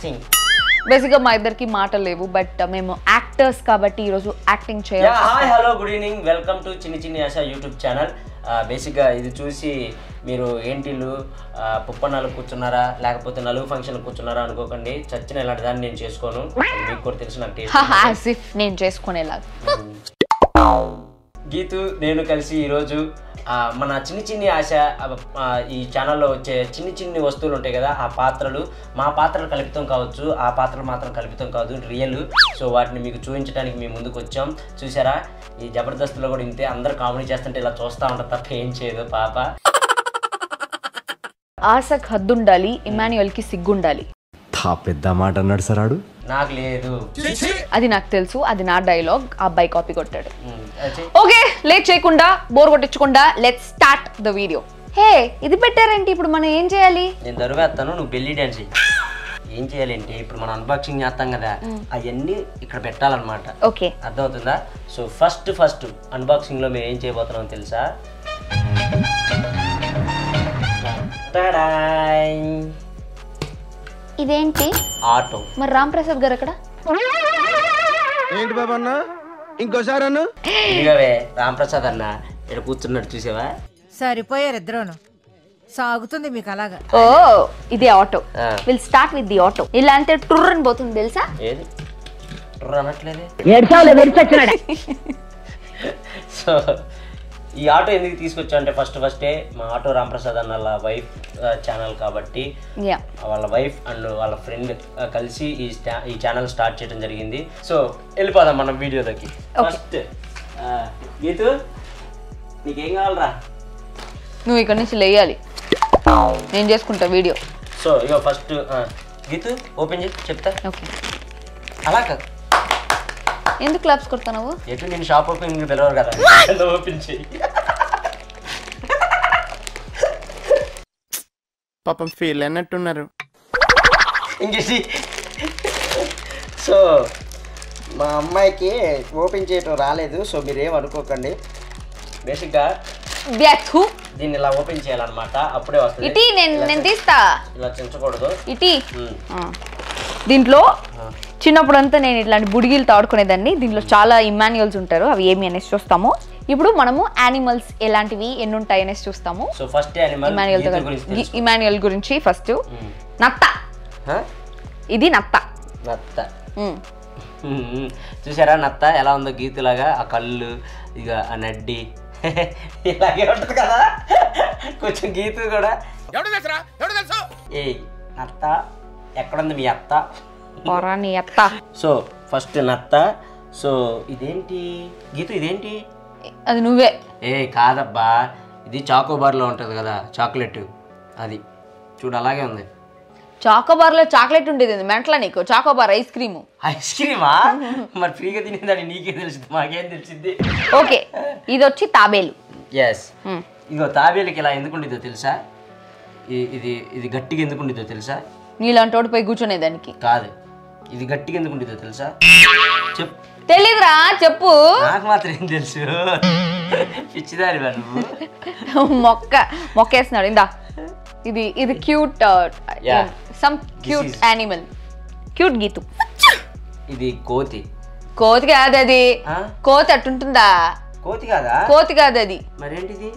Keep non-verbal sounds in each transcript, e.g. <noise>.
Boxing బేసిక్గా మా ఇద్దరికి మాటలు లేవు బట్ మేము యాక్టర్స్ కాబట్టి ఈరోజు యాక్టింగ్ యా చేయాలి hi hello good evening welcome to Chinni Chinni Aasha YouTube channel బేసిక్గా ఇది చూసి మీరు ఏంటిలు పుప్పన్నాలు కూర్చున్నారా లేకపోతే నలుగు ఫంక్షన్ కూర్చున్నారా అనుకోకండి. చచ్చిన ఇలాంటి దాన్ని నేను చేసుకోను. మీకు కూడా తెలుసు నాకు టేస్ట్ యాజ్ ఇఫ్ నేను చేసుకునేలాగా. గీతు నేను కలిసి ఈరోజు ఆ, మన చిన్ని చిన్ని ఆశ ఈ ఛానల్లో వచ్చే చిన్ని చిన్ని వస్తువులు ఉంటాయి కదా ఆ పాత్రలు మా పాత్రలు కల్పితం కావచ్చు ఆ పాత్రలు మాత్రం కల్పితం కాదు రియల్ సో వాటిని మీకు చూపించడానికి మేము ముందుకు వచ్చాం. చూసారా? ఈ జబర్దస్త్లో కూడా ఇంతే అందరు కామెడీ చేస్తుంటే ఇలా చూస్తూ ఉంటారు తప్ప ఏం చేయదు పాప. ఆశకు హద్దుండాలి ఇమాన్యుయల్కి సిగ్గుండాలి. తా పెద్ద మాట అన్నాడు సరాడు నాకు లేదు. అది నాకు తెలుసు అది నా డైలాగ్ ఆ అబ్బాయి కాపీ కొట్టాడు. ఓకే లేట్ చేయకుండా bore కొట్టించకుండా let start the video hey ఇది పెట్టారేంటి? ఇప్పుడు మనం ఏం చేయాలి? నేను దరువేస్తాను నువ్వు బెల్లి డ్యాన్స్ చెయ్యి ఏం చేయాలంటే? ఇప్పుడు మనం అన్బాక్సింగ్ చేస్తాం కదా అవన్నీ ఇక్కడ పెట్టాలన్నమాట. ఓకే. అర్థమవుతుందా? సో ఫస్ట్ ఫస్ట్ అన్బాక్సింగ్లో మేము ఏం చేయబోతున్నాం తెలుసా! ఇదేంటి? ఆటో. మరి రామ్ ప్రసాద్ గారు అక్కడ ఏంటి బాబా అన్న? ఇంకోసారి అన్న? ఇదిగవే రాంప్రసాద్ అన్న ఇక్కడ కూర్చున్నాడు చూసావా? సరిపోయారు ఇద్దరును. సాగుతుంది మీకు అలాగా. ఓ ఇది auto. Will start with the auto ఇలా అంటే టూర్ అని పోతుంది తెలుసా? ఏది? అనట్లేదే? సో <laughs> ఈ ఆటో ఎందుకు తీసుకొచ్చా అంటే ఫస్ట్ ఫస్టే మా ఆటో రాంప్రసాద్ అన్న వాళ్ళ వైఫ్ ఛానల్ కాబట్టి. వాళ్ళ వైఫ్ అండ్ వాళ్ళ ఫ్రెండ్ కలిసి ఈ ఈ ఛానల్ స్టార్ట్ చేయడం జరిగింది. సో వెళ్ళిపోదాం మనం వీడియోలోకి ఫస్ట్ గీతు నీకేం కావాలరా? నువ్వు ఇక్కడ నుంచి లేయాలి. నేను చేసుకుంటా వీడియో సో ఇగో ఫస్ట్ గీతు ఓపెన్ చేసి చెప్తా. ఓకే అలా కాదు. ఎందుకు క్లాప్స్ కొడతావు ఎటు నేను షాప్ ఓపెన్ తెలవరు కదా. ఓపెన్ <laughs> చేయి పాపం ఫీల్ అన్నట్టున్నారు ఇంకేసి సో మా అమ్మాయికి ఓపెన్ చేయటం రాలేదు సో మీరు ఏమనుకోకండి బేసిక్గా బ్యాథు దీన్ని ఇలా ఓపెన్ చేయాలన్నమాట. అప్పుడే వస్తుంది. ఇటీ నేను నేను తీస్తా. ఇలా చించకూడదు. ఇటీ. దీంట్లో చిన్నప్పుడంతా నేను ఇట్లాంటి బుడిగిలు తాడుకునేదాన్ని దీంట్లో చాలా ఇమాన్యువల్స్ ఉంటారు అవి ఏమి అనేసి చూస్తాము. ఇప్పుడు మనము యానిమల్స్ ఎలాంటివి ఎన్ని ఉంటాయి అనేసి చూస్తాము. సో ఫస్ట్ గీత గురించి ఫస్ట్. నత్త. హ? ఇది నత్త. నత్త. చూసారా నత్త ఎలా ఉందో గీతులాగా ఆ కళ్ళు ఇక ఆ నడ్డి. <laughs> ఇలాగే ఉంటుంది కదా. కొంచెం గీతు కూడా. ఏ నత్త. ఎక్కడుంది మీ అత్త? పోరా నీ అత్త సో ఫస్ట్ నత్త సో ఇదేంటి? గీతు ఇదేంటి? అది నువ్వే. ఏ కాదబ్బా. ఇది చాకోబార్లో ఉంటుంది కదా చాక్లెట్. అది. చూడు అలాగే ఉంది. చాకోబార్లో చాక్లెట్ ఉండేది మెంటలా నీకు? Chocobar ice cream. ఐస్ క్రీమా? మరి ఫ్రీగా తినేదాన్ని నీకే తెలుస్తుంది మాకేం తెలిసింది ఓకే ఇది వచ్చి తాబేలు ఎస్. ఇగో తాబేలకి ఇలా ఎందుకు ఉండిద్దో తెలుసా ఇది ఇది గట్టిగా ఎందుకు ఉండిద్దో తెలుసా? నీలాంటి వాడు పోయి కూర్చునేదానికి కాదు. ఇది గట్టిగా ఎందుకు తెలుసా? చెప్ తెలీదురా చెప్పు. నాకు మాత్రం ఏం తెలుసు. పిచ్చిదారి నువ్వు. మొక్క మొక్క వేస్తున్నాడు ఇందా. ఇది ఇది cute. Some cute animal cute Geethu. ఇది కోతి. కోతి కాదు అది? కోతి అట్టుంటుందా? కోతి కాదా? కోతి కాదు అది మరేంటిది?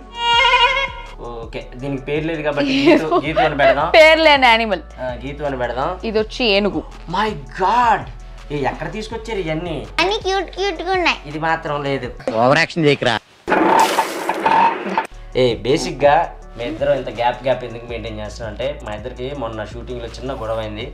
ఓకే దీనికి పేరు లేదు కాబట్టి గీతు <laughs> అని పెడదాం. పేరు లేని యానిమల్ ఆ, గీతు అని పెడదాం. ఇది వచ్చి ఏనుగు. మై గాడ్ ఏ ఎక్కడ తీసుకొచ్చారు ఇవన్నీ? అన్ని క్యూట్ క్యూట్గా ఉన్నాయి. ఇది మాత్రం లేదు. ఓవర్ యాక్షన్ చేయకరా. ఏ బేసిక్గా మీ ఇద్దరం ఇంత గ్యాప్ గ్యాప్ ఎందుకు మెయింటైన్ చేస్తున్నాం అంటే మా ఇద్దరికి మొన్న షూటింగ్లో చిన్న గొడవ అయింది.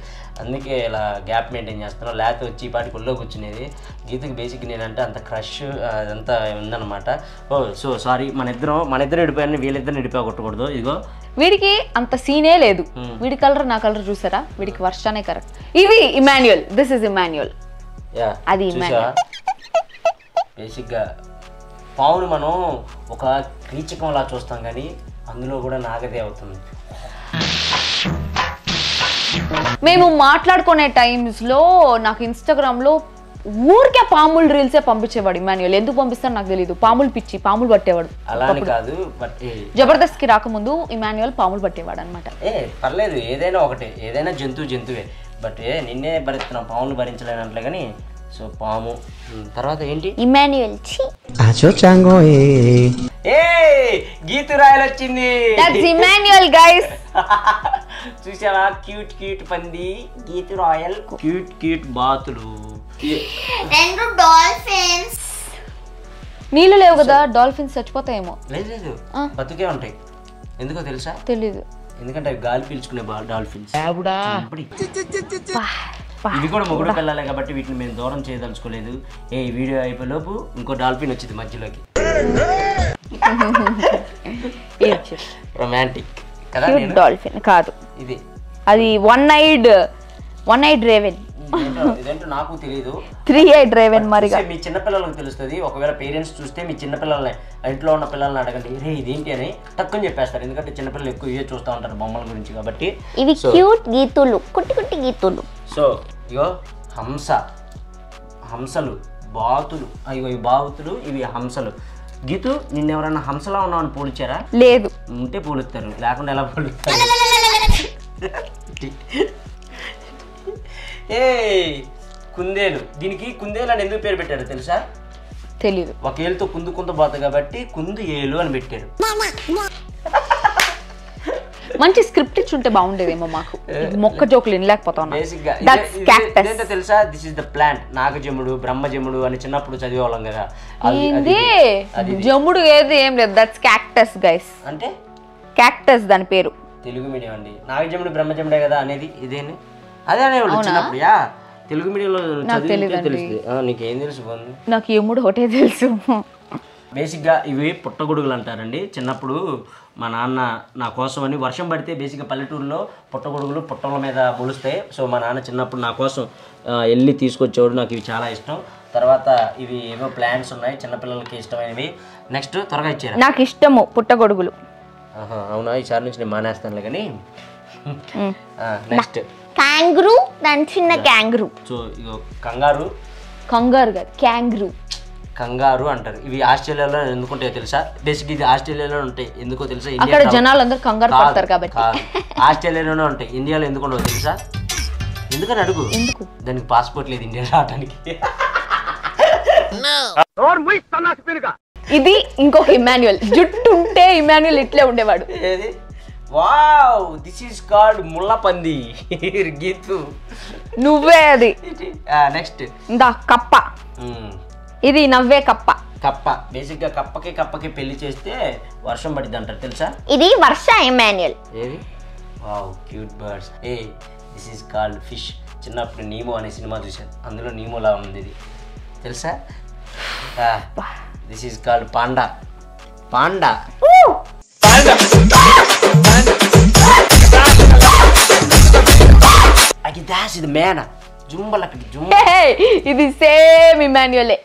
అందుకే ఇలా గ్యాప్ మెయింటైన్ చేస్తున్నాం. లేకపోతే వచ్చి ఈ పాటి కుల్లో కూర్చునేది. గీతకి బేసిక్ నేనంటే అంత క్రష్ అదంతా ఉందన్నమాట. ఓ సో సారీ మన ఇద్దరం మన ఇద్దరు విడిపోయాన్ని వీళ్ళిద్దరిని విడిపోయి కొట్టకూడదు ఇదిగో. వీడికి అంత సీనే లేదు. వీడి కలర్ నా కలర్ చూసారా? వీడికి వర్షానే కరెక్ట్ ఇది ఇమాన్యుయల్ దిస్ ఇస్ ఇమాన్యుయల్ అది బేసిక్గా పావుని మనం ఒక కీచకంలా చూస్తాం కానీ అందులో కూడా నాగదే అవుతుంది. మేము మాట్లాడుకునే టైమ్స్లో నాకు ఇన్స్టాగ్రామ్లో ఊరికే పాములు రీల్సే పంపించేవాడు ఇమాన్యుయల్. ఎందుకు పంపిస్తాడు నాకు తెలియదు పాములు పిచ్చి పాములు పట్టేవాడు. అలా కాదు బట్ జబర్దస్త్కి రాకముందు ఇమాన్యుయల్ పాములు పట్టేవాడు అనమాట ఏ పర్లేదు ఏదైనా ఒకటే. ఏదైనా జంతువు జంతువే. బట్ ఏ నిన్నే భరిస్తున్నాం పాములు భరించలేనట్లే కానీ సో పాము. తర్వాత ఏంటి? ఇమాన్యుయల్ చి ఏ గీతు రాయలు వచ్చింది దట్స్ ఇమాన్యుయల్ గైస్ చూసావా? క్యూట్ క్యూట్ పంది గీతు రాయల్. క్యూట్ క్యూట్ బాతులు ఏ- రెండు డాల్ఫిన్స్. నీళ్ళు లేవు కదా డాల్ఫిన్స్ చచ్చిపోతాయేమో. లేదు లేదు. బతుకే ఉంటాయి. ఎందుకో తెలుసా? తెలీదు. ఎందుకంటే అవి గాలి పీల్చుకునే డాల్ఫిన్స్. ఇవి కూడా మొగుడు పిల్లలే కాబట్టి వీటిని మేము దూరం చేయదలుచుకోలేదు. ఏ వీడియో అయిపోయే లోపు ఇంకో డాల్ఫిన్ వచ్చింది మధ్యలోకి. <laughs> రొమాంటిక్ కదా డాల్ఫిన్ కాదు. ఇది. అది one eyed one eyed raven ఇదేంటో నాకు తెలియదు త్రీ ఐడ్ రేవెన్ చూస్తే మీ చిన్నపిల్లలకు తెలుస్తుంది. ఒకవేళ పేరెంట్స్ చూస్తే మీ చిన్నపిల్లల్ని ఇంట్లో ఉన్న పిల్లల్ని అడగండి. రే ఇదేంటి అని తక్కువ చెప్పేస్తారు. ఎందుకంటే చిన్నపిల్లలు ఎక్కువ ఇవే చూస్తూ ఉంటారు బొమ్మల గురించి కాబట్టి. ఇవి క్యూట్ గీతులు కుట్టి కుట్టి గీతులు. సో ఇగో హంస. హంసలు బాతులు. అయ్యో ఇవి బాతులు ఇవి హంసలు. గీతు నిన్న ఎవరైనా హంసలా ఉన్నామని పోల్చారా లేదు. ఉంటే పోలుస్తారు లేకుండా ఎలా పోలుస్తారు ఏ కుందేలు. దీనికి కుందేలు అని ఎందుకు పేరు పెట్టారు తెలుసా? తెలీదు. ఒక ఏలుతో కుందు కుంద పోతుంది కాబట్టి కుందు ఏలు అని పెట్టారు. మంచి స్క్రిప్ట్ ఇచ్చి ఉంటే బాగుండేదేమో మాకు. మొక్క జోకులు వినలేకపోతా తెలుసా? దిస్ ఇస్ ద ప్లాంట్ నాగజముడు బ్రహ్మజముడు అని చిన్నప్పుడు చదివేవాళ్ళం కదా. ఇది. జమ్ముడు ఏది ఏం లేదు. దట్స్ క్యాక్టస్ గైస్ అంటే? క్యాక్టస్ దాని పేరు. తెలుగు మీడియం అండి. నాగజముడు బ్రహ్మజముడే కదా అనేది? ఇదేని అదే అనేవాళ్ళు చిన్నప్పుడు? యా తెలుగు మీడియంలో చదివితే. తెలుస్తుంది. నీకేం తెలుసు నాకు ఎమ్ముడు ఒకటే తెలుసు. బేసిక్గా ఇవి పుట్టగొడుగులు అంటారండి. చిన్నప్పుడు మా నాన్న నా కోసం అని వర్షం పడితే బేసిక్గా పల్లెటూరులో పుట్టగొడుగులు పుట్టల మీద మొలుస్తాయి సో మా నాన్న చిన్నప్పుడు నా కోసం వెళ్ళి తీసుకొచ్చేవాడు. నాకు ఇవి చాలా ఇష్టం. తర్వాత ఇవి ఏవో ప్లాంట్స్ ఉన్నాయి. చిన్నపిల్లలకి ఇష్టమైనవి. నెక్స్ట్ త్వరగా ఇచ్చారు? నాకు ఇష్టము పుట్టగొడుగులు అవునా? ఈసారి నుంచి నేను మానేస్తానులే కానీ. నెక్స్ట్ క్యాంగ్రూ దాని చిన్న క్యాంగ్రూ సో ఇగో కంగారు. కంగారు కాదు క్యాంగ్రూ కంగారు అంటారు. ఇవి ఆస్ట్రేలియాలో ఎందుకుంటాయో తెలుసా? బేసిక్ ఇది ఆస్ట్రేలియాలో ఉంటాయి. ఎందుకో తెలుసా? అక్కడ కాదు. జనాలందరూ కంగారు పడతారు కాబట్టి. ఆస్ట్రేలియాలోనే ఉంటాయి. ఇండియాలో ఎందుకు ఉండవు తెలుసా? ఎందుకని అడుగు? ఎందుకు? దానికి పాస్పోర్ట్ లేదు ఇండియా రావడానికి ఇది ఇంకొక ఇమాన్యుయల్. జుట్టు ఉంటే ఇమాన్యుయల్ ఇట్లే ఉండేవాడు. వావ్! దిస్ ఈస్ కాల్డ్ ముళ్ళపంది. గీతు. నువ్వే అది. నెక్స్ట్ ఇందా కప్ప. ఇది నవ్వే కప్ప. కప్ప. బేసిక్గా కప్పకి కప్పకి పెళ్ళి చేస్తే వర్షం పడిద్ది అంటారు తెలుసా? ఇది వర్ష ఇమాన్యుయల్ ఏది? వావ్ క్యూట్ బర్డ్స్ ఏ దిస్ ఈస్ కాల్డ్ ఫిష్ చిన్నప్పుడు నీమో అనే సినిమా చూశాను. అందులో నీమోలా ఉంది ఇది. తెలుసా? This is called panda. Panda. అది దాస్ ఇది మేన జుంబలకి జుంబ హే, ఇది సేమ్ ఇమాన్యుయలే.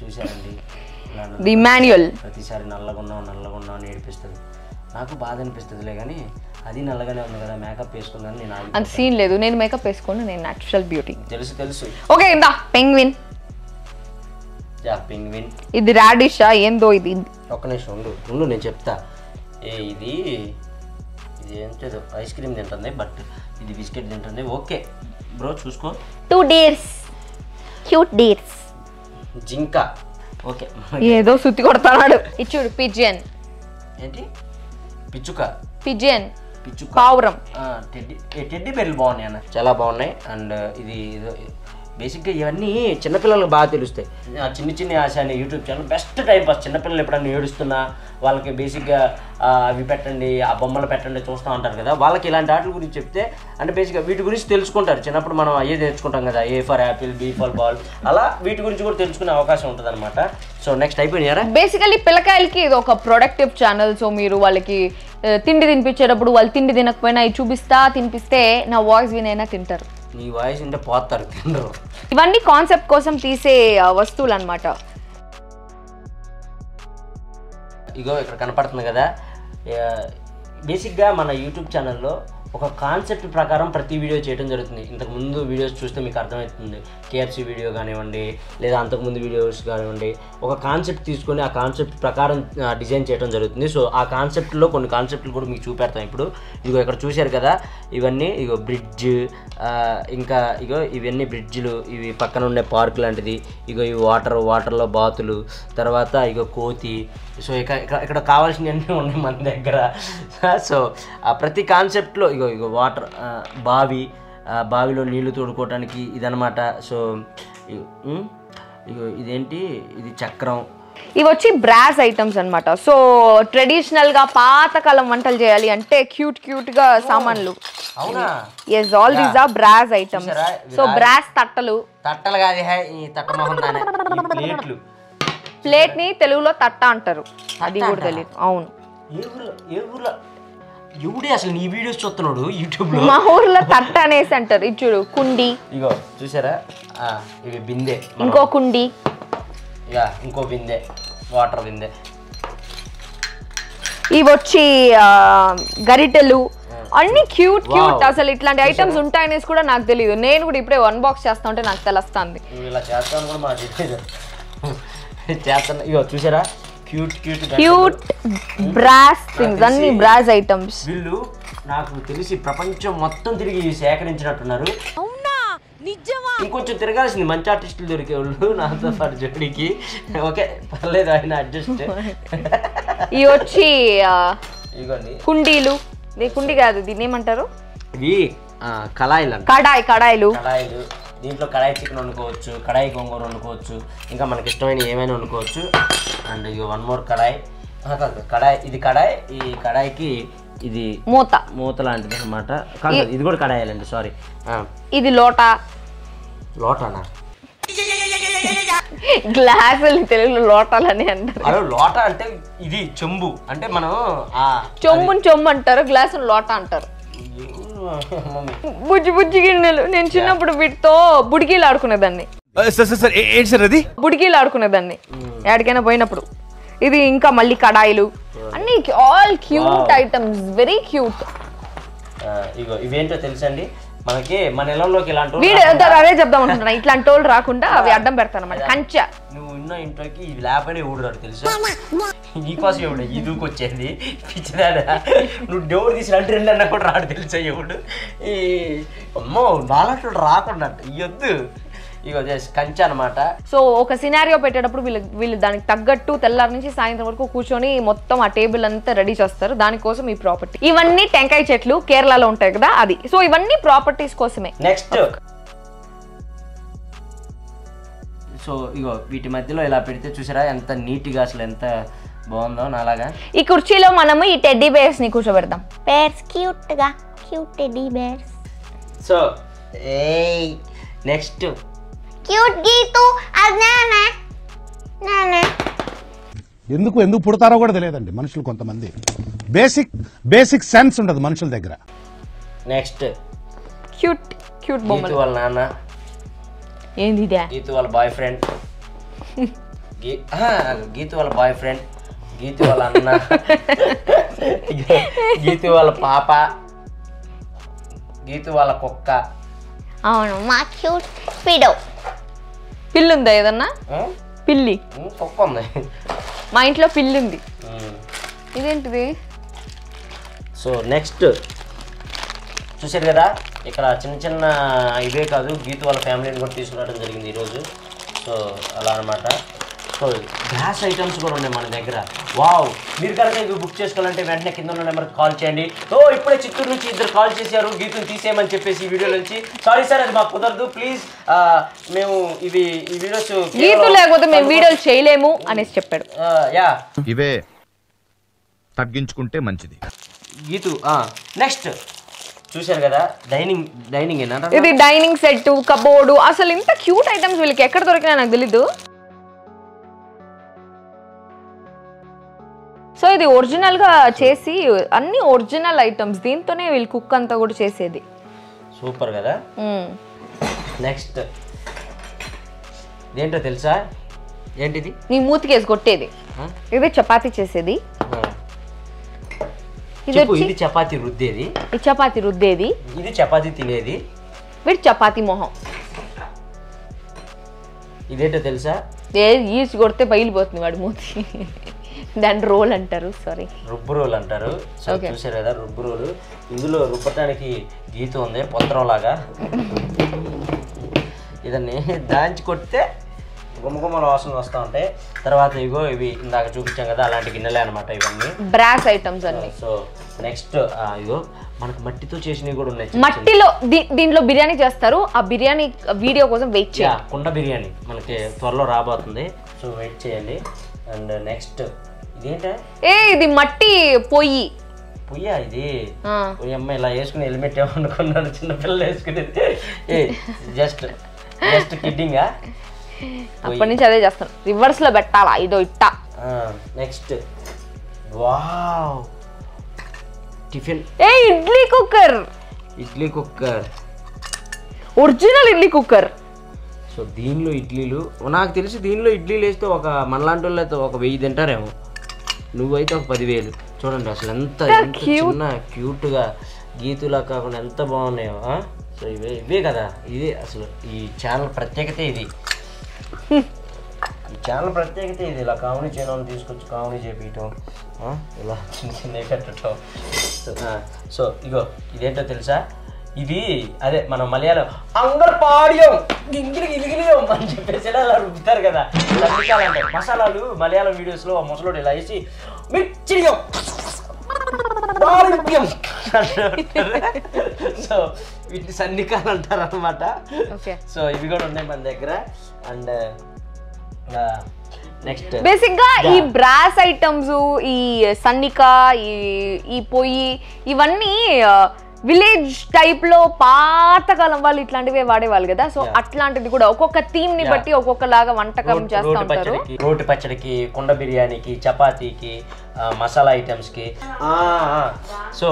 చూశారండి. ది ఇమాన్యుయల్ ప్రతిసారి నల్లగున్నావు నల్లగున్నావు అని ఏడిపిస్తుంది. నాకు బాధ అనిపిస్తుందిలే కానీ అది నల్లగానే ఉంది కదా మేకప్ వేసుకుందని నేను అంత సీన్ లేదు. నేను మేకప్ వేసుకోను నేను న్యాచురల్ బ్యూటీ తెలుసు తెలుసు. ఓకే ఇందా పెంగ్విన్ జా పింగ్విన్ ఇది రాడిషా ఏందో ఇది? ఒక్క నిమిషం ఉండు ఉండు నేను చెప్తా. ఏ ఇది ఇది ఏంటో ఐస్ క్రీమ్ తింటుంది బట్ ఇది బిస్కెట్ తింటుంది. ఓకే బ్రో చూసుకో. టూ డీర్స్ క్యూట్ డీర్స్ జింక. ఓకే. ఏదో సుత్తి కొడతాడు. ఇచ్చుడు పిజియన్ ఏంటి? పిచ్చుక. పిజియన్ పిచ్చుక. పావురం. టెడ్డీ టెడ్డీ బెర్రీలు బాగున్నాయి అన్న చాలా బాగున్నాయి. అండ్ ఇది బేసిక్గా ఇవన్నీ చిన్నపిల్లలకు బాగా తెలుస్తాయి. ఆ చిన్ని చిన్ని ఆశ అనే YouTube channel best time pass. చిన్నపిల్లలు ఎప్పుడన్నా ఏడుస్తున్నా వాళ్ళకి బేసిక్గా అవి పెట్టండి ఆ బొమ్మలు పెట్టండి చూస్తూ ఉంటారు కదా. వాళ్ళకి ఇలాంటి ఆటల గురించి చెప్తే అంటే బేసిక్గా వీటి గురించి తెలుసుకుంటారు. చిన్నప్పుడు మనం అయ్యే నేర్చుకుంటాం కదా A for apple B for ball అలా వీటి గురించి కూడా తెలుసుకునే అవకాశం ఉంటుంది అనమాట సో నెక్స్ట్ అయిపోయినారా బేసికలీ పిల్లకాయలకి ఇది ఒక ప్రొడక్టివ్ ఛానల్ సో మీరు వాళ్ళకి తిండి తినిపించేటప్పుడు వాళ్ళు తిండి తినకపోయినా చూపిస్తా తినిపిస్తే నా వాయిస్ వినైనా తింటారు. నీ వాయిస్ ఉంటే పోతారు తినరు. ఇవన్నీ కాన్సెప్ట్ కోసం తీసే వస్తువులు అనమాట ఇగో ఇక్కడ కనపడుతుంది కదా. బేసిక్గా మన యూట్యూబ్ ఛానల్లో ఒక కాన్సెప్ట్ ప్రకారం ప్రతి వీడియో చేయడం జరుగుతుంది. ఇంతకు ముందు వీడియోస్ చూస్తే మీకు అర్థమవుతుంది. కేఎఫ్సీ వీడియో కానివ్వండి లేదా అంతకుముందు వీడియోస్ కానివ్వండి ఒక కాన్సెప్ట్ తీసుకొని ఆ కాన్సెప్ట్ ప్రకారం డిజైన్ చేయడం జరుగుతుంది. సో ఆ కాన్సెప్ట్లో కొన్ని కాన్సెప్ట్లు కూడా మీకు చూపెడతాం. ఇప్పుడు ఇగో ఇక్కడ చూశారు కదా ఇవన్నీ ఇగో బ్రిడ్జ్ ఇంకా ఇగో ఇవన్నీ బ్రిడ్జ్లు ఇవి పక్కన ఉండే పార్క్ లాంటిది. ఇగో ఇవి వాటర్ వాటర్లో బాతులు తర్వాత ఇగో కోతి సో ఇక ఇక్కడ ఇక్కడ కావాల్సినవన్నీ ఉన్నాయి మన దగ్గర. సో ఆ ప్రతి కాన్సెప్ట్లో ఇగో ఇగో వాటర్ బావి బావిలో నీళ్ళు తోడుకోవడానికి ఇదనమాట సో ఇగో, ఇదేంటి? ఇది చక్రం. ఇవి వచ్చి బ్రాస్ ఐటమ్స్ అన్నమాట. సో ట్రెడిషనల్గా పాతకాలం వంటలు చేయాలి అంటే క్యూట్ క్యూట్గా సామాన్లు. Yes all these are brass items so brass తట్టలు. తట్టలు కాదు తట్ట ఈ ప్లేట్లు. ప్లేట్ని తెలుగులో తట్ట అంటారు. అది కూడా? తెలియదు అవును. ఎవడే అసలు నీ వీడియోస్ చూస్తున్నాడు యూట్యూబ్లో? మా ఊర్లో తట్ట అనేసి అంటారు. ఇది చూడు కుండి. ఇగో చూసారా? ఆ, ఇవి బిందె. ఇంకో కుండి. యా ఇంకో బిందె. వాటర్ బిందె. ఇవి వచ్చి గరిటెలు. అన్ని క్యూట్ క్యూట్. అసలు ఇట్లాంటి ఐటమ్స్ ఉంటాయనేసి కూడా నాకు తెలియదు నేను కూడా ఇప్పుడే వన్ బాక్స్ చేస్తా ఉంటే నాకు తెలుస్తుంది. ఇలా చేస్తాను కూడా మాకు తెలియదు చేస్తాను ఇగో చూసారా? Cute cute cute brass things అన్ని బ్రాస్ ఐటమ్స్. వీళ్ళు నాకు తెలిసి ప్రపంచం మొత్తం తిరిగి సేకరించినట్టున్నారు. ఇంకొంచెం తిరగాల్సింది మంచి ఆర్టిస్టులు దొరికే వాళ్ళు నాతో పాటు జోడికి. ఓకే పర్లేదు ఆయన అడ్జస్ట్. ఇవి వచ్చి ఇగోండి. కుండీలు కుండి కాదు దీన్ని ఏమంటారు? ఇవి కళాయిలు కడాయి కడాయిలు. కడాయిలు దీంట్లో కడాయి చికెన్ వండుకోవచ్చు కడాయి గోంగూర వండుకోవచ్చు ఇంకా మనకి ఇష్టమైన ఏమైనా వండుకోవచ్చు. అండ్ ఇక వన్ మోర్ కడాయి. కాదు, కడాయి. ఇది కడాయి ఈ కడాయికి ఇది మూత. మూత లాంటిది అనమాట కాదు ఇది కూడా కడాయాలండి సారీ ఇది లోట. లోటానా? గ్లాసులు తెలుగులో లోటాలని అంటారు. అదే లోట అంటే ఇది చెంబు. అంటే మనం చొమ్ముని చొమ్ము అంటారు గ్లాసులు లోట అంటారు. <laughs> బుజ్జి బుజ్జి గిన్నెలు. నేను చిన్నప్పుడు వీటితో బుడిగీలు ఆడుకునేదాన్ని. ఏంటి సార్ అది? బుడిగీలు ఆడుకునేదాన్ని. ఎక్కడికైనా పోయినప్పుడు. ఇది ఇంకా మళ్ళీ కడాయిలు. అన్ని all cute items very cute ఇగో ఇవేంటో తెలుసండి? మనకి మన ఇళ్ళలోకి ఇలాంటి వీడు అదే చెప్దాం అనుకుంటున్నా. ఇట్లాంటి వాళ్ళు రాకుండా అవి అడ్డం పెడతాను అన్నమాట. కంచె. ఉన్న ఇంట్లోకి ఇది లేకపోయినా ఎవడు రాడు తెలుసా? నీకోసం ఎవడు? ఈ దూకొచ్చేది పిచ్చిదాడా. నువ్వు డోర్ తీసి రెండు రెండు అన్నా కూడా రాడు తెలుసా ఎవడు? ఈ అమ్మో నాలంటి రాకుండా ఇవద్దు ఇక జస్ట్ కంచె అనమాట సో ఒక సినారియో పెట్టేటప్పుడు వీళ్ళు వీళ్ళు దానికి తగ్గట్టు తెల్లారి నుంచి సాయంత్రం వరకు కూర్చొని మొత్తం ఆ టేబుల్ అంతా రెడీ చేస్తారు. దానికోసం ఈ ప్రాపర్టీ ఇవన్నీ టెంకాయ చెట్లు కేరళలో ఉంటాయి కదా అది. సో ఇవన్నీ ప్రాపర్టీస్ కోసమే. నెక్స్ట్ సో ఇగో వీటి మధ్యలో ఇలా పెడితే చూసారా ఎంత నీట్గా అసలు ఎంత బాగుందో నాలాగా. ఈ కుర్చీలో మనము ఈ టెడ్డీ బేర్స్ని కూర్చోబెడతాం. బేర్స్ క్యూట్గా క్యూట్ టెడ్డీ బేర్స్ సో ఏ నెక్స్ట్ క్యూట్ గీతు అది నానా ఎందుకు ఎందుకు పుడతారో కూడా తెలియదండి మనుషులు కొంతమంది. బేసిక్ బేసిక్ సెన్స్ ఉండదు మనుషుల దగ్గర. నెక్స్ట్ క్యూట్ క్యూట్ బొమ్మలు. వాళ్ళ నాన్న. ఏంది ఇదే గీతు వాళ్ళ బాయ్ ఫ్రెండ్ గీతు వాళ్ళ బాయ్ ఫ్రెండ్ గీతు వాళ్ళ అన్న. గీతు వాళ్ళ పాప. గీతు వాళ్ళ కుక్క. అవును మా క్యూట్ ఫిడో పిల్లి ఉందా ఏదన్నా? పిల్లి. కుక్క ఉంది. మా ఇంట్లో పిల్లి ఉంది. ఇదేంటిది? సో నెక్స్ట్ చూశారు కదా? ఇక్కడ చిన్న చిన్న ఇవే కాదు గీతు వాళ్ళ ఫ్యామిలీని కూడా తీసుకురావడం జరిగింది ఈరోజు. సో అలా అనమాట సో గ్యాస్ ఐటమ్స్ కూడా ఉన్నాయి మన దగ్గర. వావ్! మీరు కనుక ఇవి బుక్ చేసుకోవాలంటే వెంటనే కింద ఉన్న నెంబర్కి కాల్ చేయండి. ఓ ఇప్పుడే చిత్తూరు నుంచి ఇద్దరు కాల్ చేశారు గీతుని తీసేయమని చెప్పేసి ఈ వీడియో నుంచి. సారీ సార్ అది మాకు కుదరదు. ప్లీజ్ మేము ఇవి ఈ వీడియోస్ గీతు లేకపోతే మేము వీడియోలు చేయలేము అనేసి చెప్పాడు. యా. ఇవే తగ్గించుకుంటే మంచిది. గీతు నెక్స్ట్. చూశారు కదా డైనింగ్ డైనింగ్ ఇది డైనింగ్ సెట్ కబోర్డు అసలు ఇంత క్యూట్ ఐటమ్స్ వీళ్ళకి ఎక్కడ దొరికినా నాకు తెలీదు. సో ఇది ఒరిజినల్గా చేసి అన్ని ఒరిజినల్ ఐటమ్స్ దీంతోనే వీళ్ళు కుక్ అంతా కూడా చేసేది. సూపర్ కదా. నెక్స్ట్. ఏంటో తెలుసా? ఏంటిది? నీ మూతికేసి కొట్టేది? ఇది చపాతీ చేసేది. ఇది చెప్పు వచ్చి ఇది చపాతీ రుద్దేది. ఈ చపాతి రుద్దేది. ఇది చపాతీ తినేది. వీడు చపాతి మొహం. ఇదేంటో తెలుసా? ఏ ఈడ్చి కొడితే బయలుపోతుంది వాడి మూతి. దాన్ని రోల్ అంటారు సారీ రుబ్బు రోల్ అంటారు. So Okay. చూసారు కదా రుబ్బు రోలు. ఇందులో రుబ్బటానికి గీత ఉంది పొత్రం లాగా ఇదన్ని దాంచి కొడితే గుమ్మగుమ్మల వాసన వస్తూ ఉంటాయి తర్వాత ఇగో ఇవి ఇందాక చూపించాం కదా అలాంటి గిన్నెలే అనమాట ఇవన్నీ. బ్రాస్ ఐటమ్స్ అన్ని. సో నెక్స్ట్ ఇగో మనకు మట్టితో చేసినవి కూడా ఉన్నాయి. మట్టిలో దీంట్లో బిర్యానీ చేస్తారు. ఆ బిర్యానీ వీడియో కోసం వెయిట్ చేయాలి కుండ బిర్యానీ మనకి త్వరలో రాబోతుంది. సో వెయిట్ చేయండి. అండ్ నెక్స్ట్ ఇదేంటా? ఏ ఇది మట్టి పొయ్యి. పొయ్యా ఇది? అమ్మాయి ఇలా వేసుకుని హెల్మెట్ ఏమనుకున్నాడు చిన్నపిల్లలు వేసుకునేది. ఏ జస్ట్ జస్ట్ కిడ్డింగా? అప్పటి నుంచి అదే చేస్తాను రివర్స్లో పెట్టాలా? ఇదో ఇట్ట. నెక్స్ట్. వావ్. టిఫిన్. ఏ idli cooker. Idli cooker. Original idli cooker. So దీనిలో ఇడ్లీలు నాకు తెలిసి దీనిలో ఇడ్లీలు వేస్తే ఒక మనలాంటి వాళ్ళు అయితే ఒక వెయ్యి తింటారేమో. నువ్వైతే ఒక పదివేలు. చూడండి అసలు ఎంత చిన్న క్యూట్గా గీతులా కాకుండా ఎంత బాగున్నాయో? సో ఇవే ఇవే కదా. ఇదే అసలు ఈ ఛానల్ ప్రత్యేకత ఇది. ఈ ఛానల్ ప్రత్యేకత ఇది. ఇలా కామెడీ చేయడం తీసుకొచ్చి కామెడీ చేపించటం ఇలా చిన్న చిన్న పెట్టడం. సో, ఇగో ఇదేంటో తెలుసా? ఇది అదే మన మలయాళం. అందరు పాడియం! గింగిలి గిలిగిలియం అని చెప్పేసి అలా రుబ్బుతారు కదా. అంటే మసాలాలు మలయాళం వీడియోస్లో ఆ ముసలోడు ఇలా వేసి మిర్చిడియం పాడియం సో వీటిని సన్నికాలు అంటారు అనమాట ఓకే. సో ఇవి కూడా ఉన్నాయి మన దగ్గర. అండ్ నెక్స్ట్ బేసిక్గా ఈ బ్రాస్ ఐటమ్స్ ఈ సన్నిక ఈ ఈ పొయ్యి ఇవన్నీ విలేజ్ టైప్లో పాతకాలం వాళ్ళు ఇట్లాంటివే వాడేవాళ్ళు కదా. సో అట్లాంటిది కూడా ఒక్కొక్క థీమ్ని. బట్టి ఒక్కొక్కలాగా వంటకం చేస్తూ రోటి ఉంటారు. పచ్చడికి రోటి పచ్చడికి కుండ బిర్యానీకి చపాతీకి మసాలా ఐటమ్స్కి. సో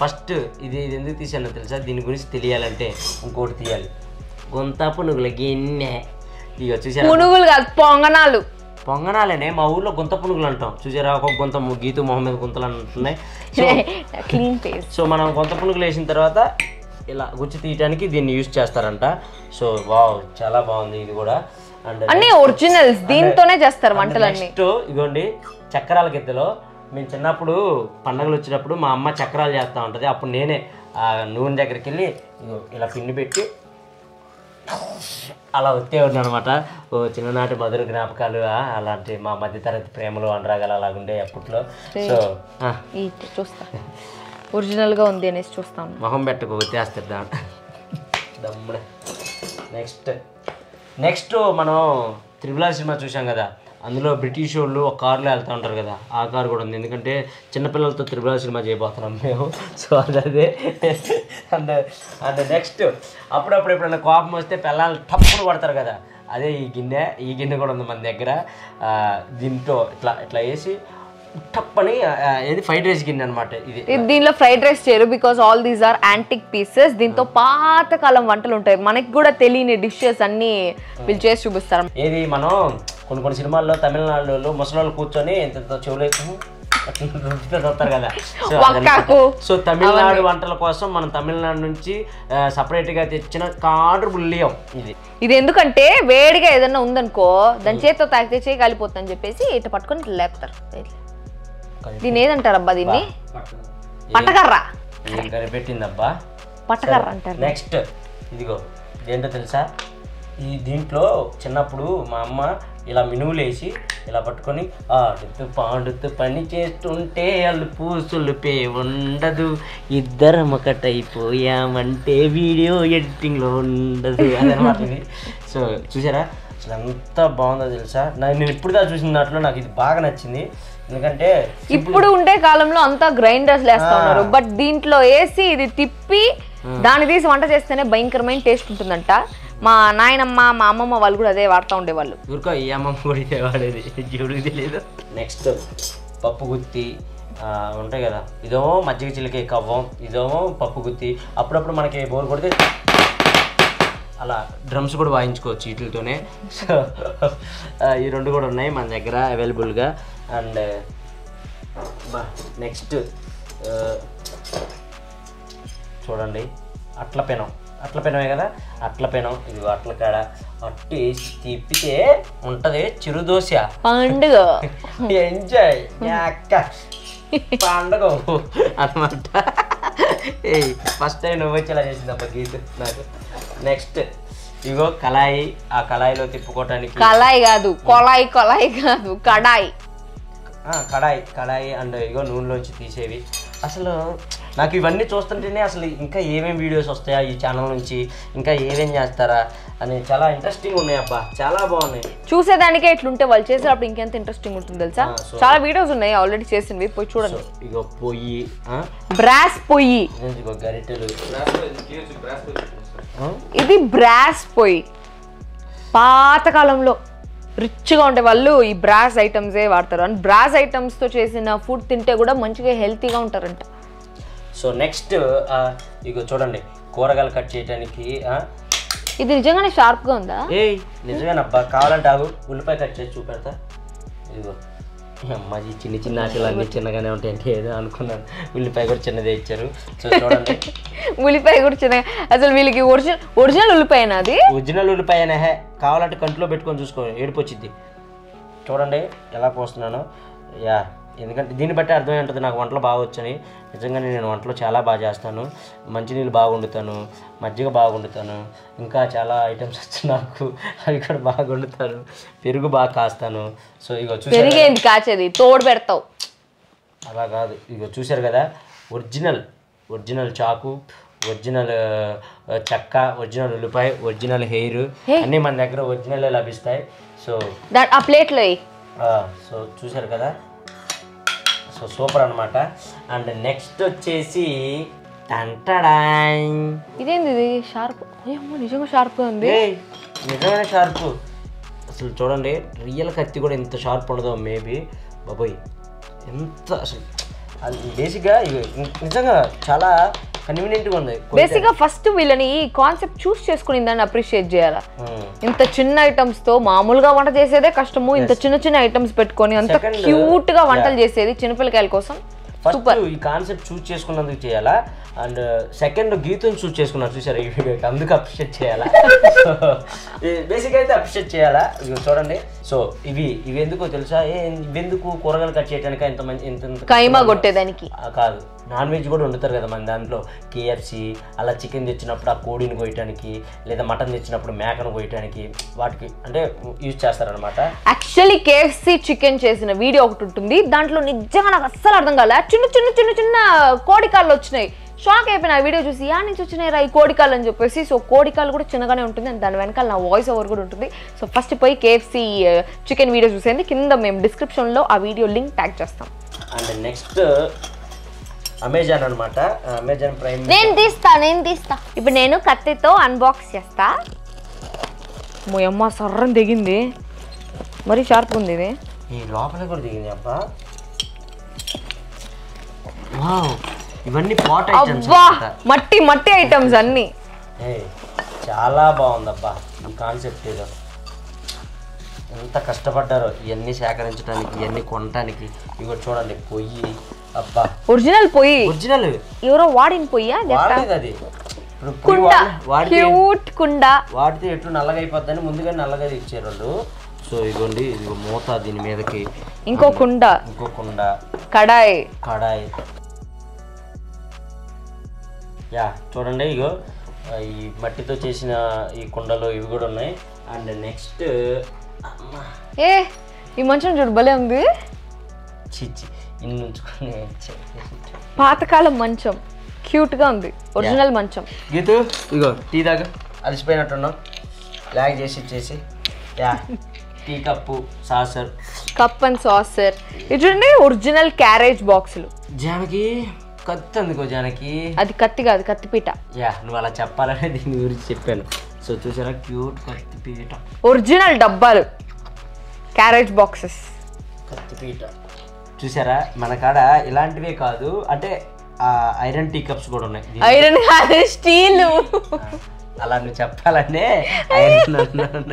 ఫస్ట్ ఇది ఇది ఎందుకు తీసానో తెలుసా? దీని గురించి తెలియాలంటే ఇంకోటి తీయాలి. గొంత పునుగుల గిన్నె. ఇక చూసారా? పునుగులు కాదు పొంగనాలు. పొంగనాలనే మా ఊర్లో గుంత పునుగులు అంటాం. చూసారా? ఒక గుంత గీతు మొహమ్మద్ గుంతలు అంటున్నాయి. సో <laughs> క్లీన్ ఫేస్ సో మనం గుంత పునుగులు వేసిన తర్వాత ఇలా గుచ్చి తీయటానికి దీన్ని యూజ్ చేస్తారంట. సో వావ్ చాలా బాగుంది ఇది కూడా. అండ్ అన్ని ఒరిజినల్స్ దీంతోనే చేస్తారు వంటలన్నీ. నెక్స్ట్ ఇగోండి చక్రాల గిద్దెలో మేము చిన్నప్పుడు పండగలు వచ్చినప్పుడు మా అమ్మ చక్రాలు చేస్తూ ఉంటుంది. అప్పుడు నేనే ఆ నూనె దగ్గరికి వెళ్ళి ఇలా పిండి పెట్టి అలా వచ్చేవాడిని అనమాట ఓ చిన్ననాటి మధుర జ్ఞాపకాలు అలాంటి మా మధ్యతరగతి ప్రేమలు అనురాగాలు అలాగుండే అప్పట్లో. సో చూస్తా. ఒరిజినల్గా ఉంది అనేసి చూస్తాను మొహం పెట్టకు వచ్చేస్తుంది దమ్ముడే. నెక్స్ట్. నెక్స్ట్ మనం త్రిబుల్ సినిమా చూసాం కదా. అందులో బ్రిటిష్ వాళ్ళు ఒక కార్లో వెళ్తూ ఉంటారు కదా ఆ కార్ కూడా ఉంది. ఎందుకంటే చిన్నపిల్లలతో త్రిబుల సినిమా చేయబోతున్నాం మేము. సో అది అదే. అండ్ అండ్ నెక్స్ట్ అప్పుడప్పుడు ఎప్పుడైనా కోపం వస్తే పిల్లలు టప్పులు పడతారు కదా. అదే ఈ గిన్నె ఈ గిన్నె కూడా ఉంది మన దగ్గర. దీంతో ఇట్లా ఇట్లా వేసి టప్పని ఆ, ఏది? ఫ్రైడ్ రైస్ గిన్నె అనమాట ఇది. దీనిలో ఫ్రైడ్ రైస్ చేయరు because all these are antique pieces దీంతో పాతకాలం వంటలు ఉంటాయి. మనకి కూడా తెలియని డిషెస్ అన్ని వీళ్ళు చేసి చూపిస్తారు. ఏది మనం కొన్ని కొన్ని సినిమాల్లో తమిళనాడులో ముసలోళ్ళు కూర్చొని కదా. సో తమిళనాడు వంటల కోసం మనం తమిళనాడు నుంచి సపరేట్గా తెచ్చిన కాడు బుల్లియం ఇది. ఇది ఎందుకంటే వేడిగా ఏదైనా ఉందనుకో దాని చేతితో తాకితే చేయి కాలిపోతుందని చెప్పేసి ఇట్లా పట్టుకొని లేపుతారు. దీన్ని ఏదంటారు అబ్బా దీన్ని? పట్టకర్ర. ఏం కనిపెట్టిందబ్బా పట్టకర్ర అంటారు. నెక్స్ట్ ఇదిగో ఇదేంటో తెలుసా? ఈ దీంట్లో చిన్నప్పుడు మా అమ్మ ఇలా మినువులేసి ఇలా పట్టుకొని ఆడుతూ పాడుతూ పని చేస్తుంటే వాళ్ళు పూసులుపే ఉండదు. ఇద్దరం ఒకటైపోయామంటే వీడియో ఎడిటింగ్లో ఉండదు. అదనమాట ఇది. సో చూసారా? అసలు ఎంత బాగుందో తెలుసా? నేను ఇప్పుడు దాకా చూసిన దాంట్లో నాకు ఇది బాగా నచ్చింది. ఎందుకంటే ఇప్పుడు ఉండే కాలంలో అంతా గ్రైండర్స్ వేస్తా ఉన్నారు. బట్ దీంట్లో వేసి ఇది తిప్పి దాన్ని తీసి వంట చేస్తేనే భయంకరమైన టేస్ట్ ఉంటుందంట. మా నాయనమ్మ మా అమ్మమ్మ వాళ్ళు కూడా అదే వాడుతూ ఉండేవాళ్ళు. ఊరుకో ఈ అమ్మమ్మ కూడా ఇదే వాడేది. జీవుడికి తెలియదు నెక్స్ట్ పప్పు గుత్తి ఉంటాయి కదా. ఇదేమో మజ్జిగ చిలికే కవ్వం ఇదేమో పప్పు గుత్తి. అప్పుడప్పుడు మనకి బోర్ కొడితే అలా డ్రమ్స్ కూడా వాయించుకోవచ్చు వీటితోనే. సో ఈ రెండు కూడా ఉన్నాయి మన దగ్గర అవైలబుల్గా. అండ్ నెక్స్ట్ చూడండి. అట్ల పెనం. అట్ల పెనమే కదా? అట్ల పెనం. ఇది అట్ల కాడ. అట్టి తిప్పితే ఉంటది చిరుదోశ పండుగ. ఎంజాయ్. అక్క. పండగ అనమాట ఫస్ట్ టైం నువ్వు వచ్చేలా చేసింది అబ్బా గీత నాకు. నెక్స్ట్ ఇగో కళాయి ఆ కళాయిలో తిప్పుకోవటానికి కళాయి కాదు కొలాయి కొలాయి కాదు కడాయి. ఆ, కడాయి కడాయి అండ్ ఇగో నూనెలోంచి తీసేవి. అసలు నాకు ఇవన్నీ చూస్తుంటేనే అసలు ఇంకా ఏమేమి వీడియోస్ వస్తాయా ఈ ఛానల్ నుంచి? ఇంకా ఏమేం చేస్తారా? అని చాలా ఇంట్రెస్టింగ్ ఉన్నాయి అబ్బా. చాలా బాగున్నాయి. చూసేదానికే ఇట్లుంటే వాళ్ళు చేసేటప్పుడు ఇంకెంత ఇంట్రెస్టింగ్ ఉంటుంది తెలుసా? చాలా వీడియోస్ ఉన్నాయి ఆల్రెడీ చేసినవి పోయి చూడండి. ఇగో పొయ్యి ఆ, బ్రాస్ పొయ్యి. ఇగో గరిటెలు? ఇది బ్రాస్ పొయ్యి. పాతకాలంలో రిచ్గా ఉండే వాళ్ళు ఈ బ్రాస్ ఐటమ్సే వాడతారు. అండ్ బ్రాస్ ఐటమ్స్తో చేసిన ఫుడ్ తింటే కూడా మంచిగా హెల్తీగా ఉంటారంట. సో నెక్స్ట్ ఇగో చూడండి కూరగాయలు కట్ చేయడానికి ఇది నిజంగానే షార్ప్గా ఉందా? నిజమేనబ్బా కావాలంటే ఆగు ఉల్లిపాయ కట్ చేసి చూపెడతా. ఇదిగో. ఈ చిన్న చిన్న ఆశలు అన్నీ చిన్నగానే ఉంటాయి అంటే ఏదో అనుకున్నాను. ఉల్లిపాయ కూడా చిన్నదే ఇచ్చారు. సో చూడండి. <laughs> ఉల్లిపాయ కూడా చిన్న అసలు వీళ్ళకి ఒరిజినల్ ఒరిజినల్ ఉల్లిపాయనా అది? ఒరిజినల్ ఉల్లిపాయనే హే. కావాలంటే కంట్లో పెట్టుకొని చూసుకో ఏడుపు వచ్చింది చూడండి ఎలా పోస్తున్నాను. యా. ఎందుకంటే దీన్ని బట్టి అర్థమై ఉంటుంది నాకు వంటలు బాగా వచ్చని నిజంగానే నేను వంటలు చాలా బాగా చేస్తాను. మంచినీళ్ళు బాగా వండుతాను మజ్జిగ బాగా వండుతాను ఇంకా చాలా ఐటమ్స్ వచ్చు నాకు. అవి కూడా బాగా వండుతాను. పెరుగు బాగా కాస్తాను. సో ఇగో చూసారు పెరిగేంది కాచేది. తోడు పెడతావు. అలా కాదు. ఇగో చూశారు కదా? ఒరిజినల్. ఒరిజినల్ చాకు ఒరిజినల్ చెక్క ఒరిజినల్ ఉల్లిపాయ ఒరిజినల్ హెయిర్ అన్నీ మన దగ్గర ఒరిజినల్ లభిస్తాయి. సో ఆ ప్లేట్లో సో చూశారు కదా? సో సూపర్ అనమాట అండ్ నెక్స్ట్ వచ్చేసి ఇదేంది ఇది? షార్ప్. ఏమో నిజంగా షార్ప్గా ఉంది. నిజమైన షార్ప్. అసలు చూడండి రియల్ కత్తి కూడా ఎంత షార్ప్ ఉండదో మేబీ. బాబోయ్ ఎంత అసలు అది బేసిక్గా నిజంగా చాలా కన్వీనియంట్గా ఉంది బేసిక్గా ఫస్ట్ వీళ్ళని ఈ కాన్సెప్ట్ చూస్ చేసుకుని దాన్ని అప్రిషియేట్ చేయాలా? ఉమ్. ఇంత చిన్న ఐటమ్స్తో మామూలుగా వంట చేసేదే కష్టము ఇంత చిన్న చిన్న ఐటమ్స్ పెట్టుకొని అంత క్యూట్గా వంటలు. చేసేది చిన్నపిల్లకాయల కోసం ఫస్ట్ ఈ కాన్సెప్ట్ చూస్ చేసుకున్నందుకు చేయాలా? అండ్ సెకండ్ గీతం చూస్ చేసుకున్నారు చూసారా? ఈ వీడియోకి అందుకు అప్రిషియేట్ చేయాలా? <laughs> బేసిక్ అయితే అప్రిషియేట్ చేయాలా? చూడండి. సో ఇవి ఇవి ఎందుకో తెలుసా? ఏ ఇవి ఎందుకు కూరగాయలు కట్ చేయడానికి ఎంత మంచి ఎంత ఎంత కైమా కొట్టేదానికి. కాదు. నాన్ వెజ్ కూడా వండుతారు కదా మన దాంట్లో. కేఎఫ్సి అలా చికెన్ తెచ్చినప్పుడు ఆ కోడిని కోయటానికి లేదా మటన్ తెచ్చినప్పుడు మేకను కోయటానికి వాటికి అంటే యూజ్ చేస్తారనమాట యాక్చువల్లీ కేఎఫ్సి చికెన్ చేసిన వీడియో ఒకటి ఉంటుంది. దాంట్లో నిజంగా నాకు అస్సలు అర్థం కాలే. చిన్న చిన్న చిన్న చిన్న కోడికాళ్ళు వచ్చినాయి. షాక్ అయిపోయిన ఆ వీడియో చూసి యా నుంచి వచ్చినాయి రా ఈ కోడికాళ్ళు అని చెప్పేసి సో కోడికాళ్ళు కూడా చిన్నగానే ఉంటుంది అండ్ దాని వెనకాల నా వాయిస్ ఓవర్ కూడా ఉంటుంది. సో ఫస్ట్ పోయి కేఎఫ్సి చికెన్ వీడియో చూసేది కింద మేము డిస్క్రిప్షన్లో ఆ వీడియో లింక్ ట్యాగ్ చేస్తాం. అండ్ నెక్స్ట్ అమెజాన్ అనమాట అమెజాన్ ప్రైమ్ నేను తీస్తా నేను తీస్తా. ఇప్పుడు నేను కత్తితో అన్బాక్స్ చేస్తా. అమ్మ సర్రం దిగింది మరీ షార్ప్ ఉంది ఇది. ఈ లోపల కూడా దిగింది అబ్బా. వావ్ ఇవన్నీ పాట్ ఐటమ్స్ అబ్బా మట్టి మట్టి ఐటమ్స్ అన్ని. చాలా బాగుందబ్బా ఈ కాన్సెప్ట్ ఏదో. ఎంత కష్టపడ్డారో ఇవన్నీ సేకరించడానికి ఇవన్నీ కొనడానికి ఇగో చూడండి పొయ్యి. అబ్బా. ఒరిజినల్ పొయ్యి. ఒరిజినల్. ఎవరో వాడిన పొయ్యా అది? వాడలేదు కుండ. క్యూట్ కుండ. వాడితే ఎట్లు నల్లగా అయిపోద్దని ముందుగా నల్లగా ఇచ్చారు వాళ్ళు. సో ఇదిగోండి ఇది మూత దీని మీదకి. ఇంకో కుండ. ఇంకో కుండ. కడాయి. కడాయి. యా చూడండి ఇగో ఈ మట్టితో చేసిన ఈ కుండలు ఇవి కూడా ఉన్నాయి. అండ్ నెక్స్ట్ ఏ ఈ మంచం చూడు భలే ఉంది. చిచ్చి పాతకాలం మంచం క్యూట్గా ఉంది ఒరిజినల్ మంచం. గీతు ఇగో టీ దాకా అలసిపోయినట్టున్నాం లాగ్ చేసి ఇచ్చేసి yeah <laughs> tea cup saucer cup and saucer ఇది చూడండి ఒరిజినల్ క్యారేజ్ బాక్సులు జానకి కత్తి అందుకో జానకి. అది కత్తి కాదు కత్తిపీట. యా నువ్వు అలా చెప్పాలనే దీని గురించి చెప్పాను. సో చూసారా? క్యూట్ కత్తి పీట. ఒరిజినల్ డబ్బాలు. క్యారేజ్ బాక్సెస్ కత్తిపీట చూసారా? మన కాడ ఇలాంటివే కాదు. అంటే ఐరన్ టీ కప్స్ కూడా ఉన్నాయి. ఐరన్ కాదు స్టీల్. అలా నువ్వు చెప్పాలంటే ఐరన్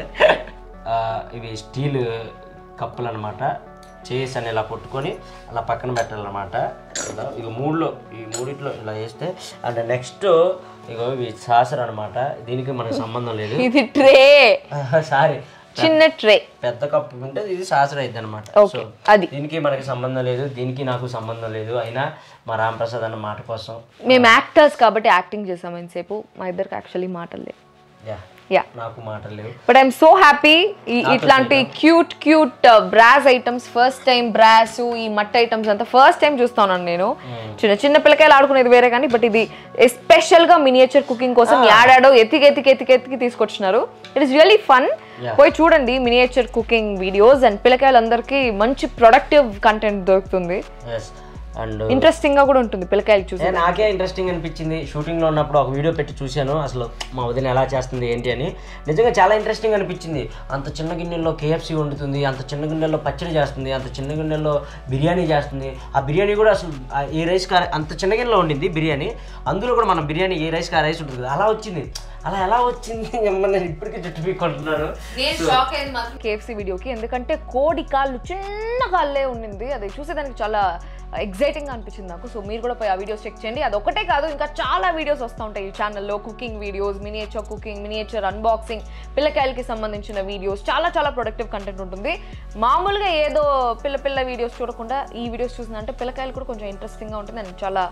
ఇవి స్టీల్ కప్పులు అనమాట చేసి అని ఇలా కొట్టుకొని అలా పక్కన పెట్టాలన్నమాట. ఇలా ఇక మూడులో ఈ మూడిట్లో ఇలా వేస్తే అండ్ నెక్స్ట్ ఇగో ఇవి సాసర్ అనమాట దీనికి మనకి సంబంధం లేదు. ఇది ట్రే. సారీ. చిన్న ట్రే. పెద్ద కప్పు ఉంటే ఇది సాసర్ అయింది అనమాట అది. దీనికి మనకి సంబంధం లేదు. దీనికి నాకు సంబంధం లేదు. అయినా మా రాంప్రసాద్ అన్న మాట కోసం. మేము యాక్టర్స్ కాబట్టి యాక్టింగ్ చేసాం ఎంతసేపు మా ఇద్దరికి యాక్చువల్లీ మాటలు లేవు. నాకు మాటలు లేవు. బట్ ఐఎమ్ సో హ్యాపీ ఇట్లాంటి cute cute brass items first time brass ఈ మట్ ఐటమ్స్ అంతా ఫస్ట్ టైం చూస్తాను నేను. చిన్న చిన్న పిల్లకాయలు ఆడుకునేది వేరే కానీ బట్ ఇది ఎస్పెషల్గా మినియేచర్ కుకింగ్ కోసం యాడాడో ఎతికి ఎతికి ఎతికి ఎతికి తీసుకొచ్చినారు. It is really fun. పోయి చూడండి మినియేచర్ కుకింగ్ వీడియోస్ అండ్ పిల్లకాయలందరికీ మంచి ప్రొడక్టివ్ కంటెంట్ దొరుకుతుంది. అండ్ ఇంట్రెస్టింగ్గా కూడా ఉంటుంది పిల్లకాయలు చూసి. నాకే ఇంట్రెస్టింగ్ అనిపించింది. షూటింగ్లో ఉన్నప్పుడు ఒక వీడియో పెట్టి చూశాను. అసలు మా వదిన ఎలా చేస్తుంది ఏంటి అని. నిజంగా చాలా ఇంట్రెస్టింగ్ అనిపించింది. అంత చిన్న గిన్నెల్లో కేఎఫ్సీ వండుతుంది అంత చిన్న గిన్నెల్లో పచ్చడి చేస్తుంది అంత చిన్న గిన్నెల్లో బిర్యానీ చేస్తుంది. ఆ బిర్యానీ కూడా అసలు ఏ రైస్ కా అంత చిన్న గిన్నెలో ఉండింది బిర్యానీ. అందులో కూడా మనం బిర్యానీ ఏ రైస్ కా రైస్ ఉంటుంది అలా వచ్చింది. అలా ఎలా వచ్చింది <laughs> ఏమన్నా నేను ఇప్పటికీ జుట్టు పీక్కుంటున్నాను కేఎఫ్సీ వీడియోకి ఎందుకంటే కోడి కాళ్ళు చిన్న కాళ్ళే ఉండింది అది చూసేదానికి చాలా ఎగ్జైటింగ్గా అనిపించింది నాకు. సో మీరు కూడా పోయి ఆ వీడియోస్ చెక్ చేయండి. అది ఒకటే కాదు ఇంకా చాలా వీడియోస్ వస్తూ ఉంటాయి ఈ ఛానల్లో cooking videos miniature cooking miniature unboxing పిల్లకాయలకి సంబంధించిన వీడియోస్ చాలా చాలా ప్రొడక్టివ్ కంటెంట్ ఉంటుంది. మామూలుగా ఏదో పిల్ల పిల్ల వీడియోస్ చూడకుండా ఈ వీడియోస్ చూసిందంటే పిల్లకాయలు కూడా కొంచెం ఇంట్రెస్టింగ్గా ఉంటుంది. అండ్ చాలా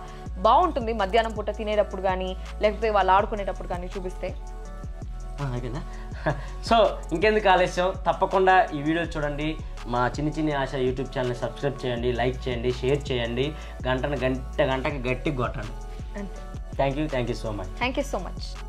బాగుంటుంది. మధ్యాహ్నం పూట తినేటప్పుడు కానీ లేకపోతే వాళ్ళు ఆడుకునేటప్పుడు కానీ చూపిస్తే ఆ, అయిపోయిందా? <laughs> సో ఇంకెందుకు ఆలస్యం? తప్పకుండా ఈ వీడియో చూడండి. మా చిన్ని చిన్ని ఆశ యూట్యూబ్ ఛానల్ని సబ్స్క్రైబ్ చేయండి లైక్ చేయండి షేర్ చేయండి. గంటను గంట గంటకి గట్టి కొట్టండి. Thank you thank you so much. Thank you so much.